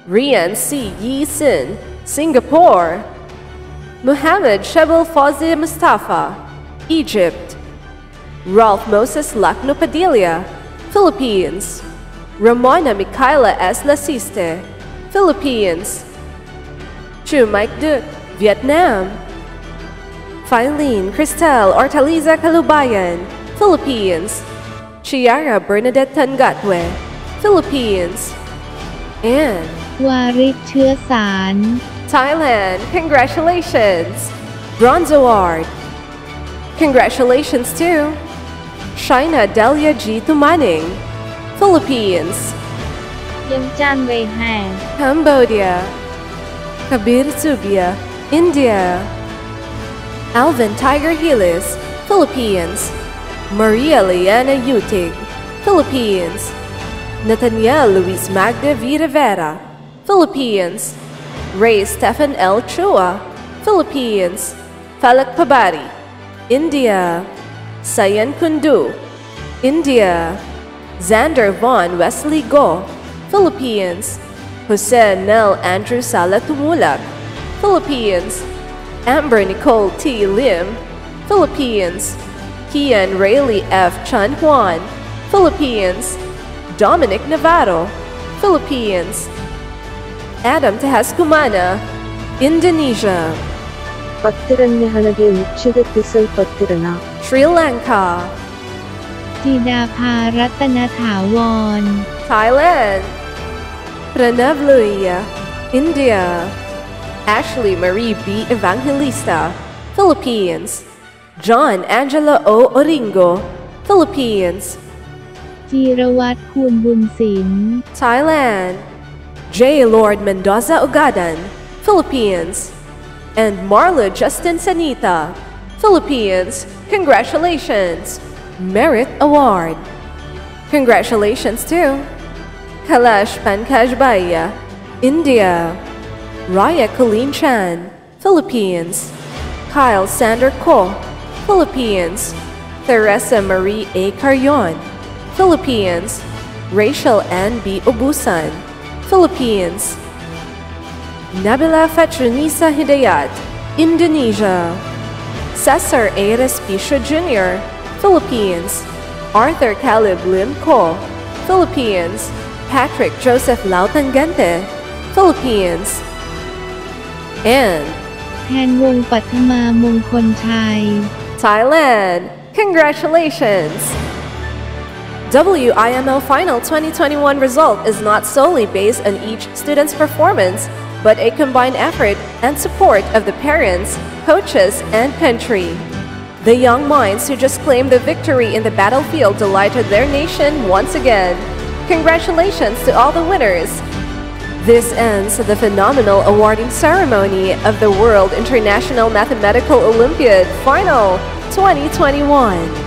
Rian C. Yi Sin, Singapore. Muhammad Shebel Fawzi Mustafa, Egypt. Ralph Moses Lacno Padilla, Philippines. Ramona Michaela S. Lasiste, Philippines. Chu Mike Duc, Vietnam. Filene Cristel Ortaliza Kalubayan, Philippines. Chiara Bernadette Tangatwe, Philippines. And วาริศเชื้อสาร Thailand, congratulations! Bronze Award. Congratulations to Shaina Delia G. Tumaning, Philippines. เยี่ยมจันเวแฮง Cambodia. Kabir Subia, India. Alvin Tiger Hilis, Philippines. Maria Liana Utig, Philippines. Nathaniel Luis Magda V. Philippines. Ray Stephen L. Chua, Philippines. Falak Pabari, India. Sayan Kundu, India. Xander Vaughn Wesley Go, Philippines. Jose Nel Andrew Sala Tumulak, Philippines. Amber Nicole T. Lim, Philippines. Kian Rayleigh F. Chan Juan, Philippines. Dominic Navarro, Philippines. Adam Tehaskumana, Indonesia. ಪತ್ತಿರನ್ನೆಹಣಗೆ ಮುಚ್ಚಿಗೆತ್ತಿಸಲ್ಪಟ್ಟಿರನ Sri Lanka, จีดาภารัตนถาวร Thailand, Pranav Luia, India, Ashley Marie B. Evangelista, Philippines, John Angela O. Oringo, Philippines, จีรวัตรคูณบุญศิลป์ Thailand, J. Lord Mendoza Ugadan, Philippines, and Marla Justin Sanita, Philippines. Congratulations! Merit Award. Congratulations to Kalash Pankaj Baya, India, Raya Colleen Chan, Philippines, Kyle Sander Ko, Philippines, Teresa Marie A. Carrion, Philippines, Rachel Ann B. Obusan, Philippines, Nabila Fatrunisa Hidayat, Indonesia, Cesar A. Respicio Jr., Philippines, Arthur Caleb Lim Ko, Philippines, Patrick Joseph Lautangente, Philippines, and Thailand. Congratulations! WIMO Final 2021 result is not solely based on each student's performance, but a combined effort and support of the parents, coaches, and country. The young minds who just claimed the victory in the battlefield delighted their nation once again. Congratulations to all the winners! This ends the phenomenal awarding ceremony of the World International Mathematical Olympiad Final 2021.